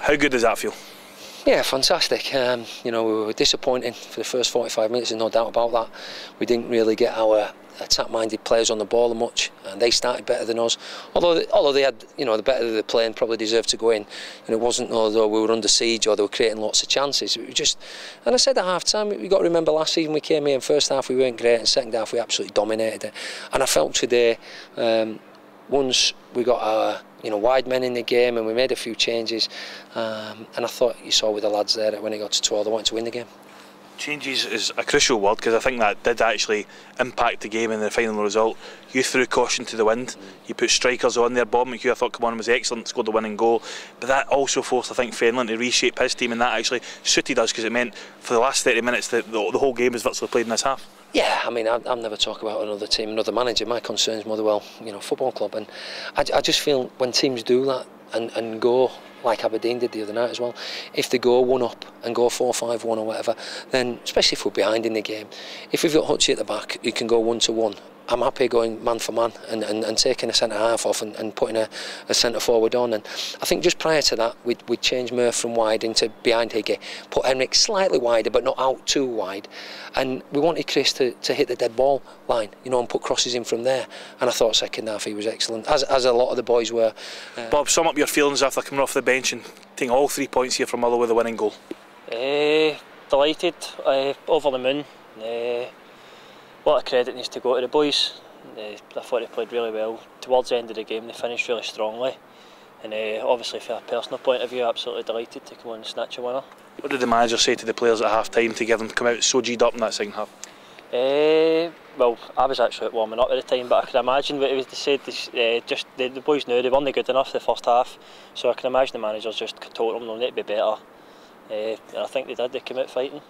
How good does that feel? Yeah, fantastic. Um, you know, we were disappointing for the first 45 minutes, there's no doubt about that. We didn't really get our attack-minded players on the ball much, and they started better than us. Although, although they had, you know, the better they playing probably deserved to go in, and it wasn't although we were under siege or they were creating lots of chances. It was just, and I said at half time, we got to remember last season we came here in first half we weren't great, and second half we absolutely dominated it. And I felt today. Um, once we got our you know wide men in the game and we made a few changes um, and I thought you saw with the lads there that when it got to 12 they wanted to win the game Changes is a crucial word because I think that did actually impact the game and the final result. You threw caution to the wind. You put strikers on there. Bob McHugh, I thought, come on, was excellent, scored the winning goal. But that also forced, I think, Fenlon to reshape his team, and that actually suited us because it meant for the last 30 minutes the, the, the whole game was virtually played in this half. Yeah, I mean, I'm, I'm never talk about another team, another manager. My concern's Motherwell, you know, football club, and I, I just feel when teams do that and, and go like Aberdeen did the other night as well. If they go one up and go four, five, one or whatever, then especially if we're behind in the game, if we've got Hutchie at the back, you can go one to one I'm happy going man for man and, and, and taking a centre half off and, and putting a, a centre forward on. And I think just prior to that, we'd, we'd changed Murph from wide into behind Higgy, put Henrik slightly wider but not out too wide. And we wanted Chris to, to hit the dead ball line, you know, and put crosses in from there. And I thought second half he was excellent, as, as a lot of the boys were. Uh, Bob, sum up your feelings after coming off the bench and taking all three points here from Motherwell with the winning goal. Uh, delighted, uh, over the moon. Uh, a lot of credit needs to go to the boys. Uh, I thought they played really well. Towards the end of the game, they finished really strongly. And uh, obviously, from a personal point of view, absolutely delighted to come on and snatch a winner. What did the manager say to the players at half time to get them to come out so G'd up in that second half? Uh, well, I was actually warming up at the time, but I can imagine what he was said. Uh, just the, the boys knew they weren't good enough the first half, so I can imagine the managers just told them they need to be better. Uh, and I think they did. They came out fighting.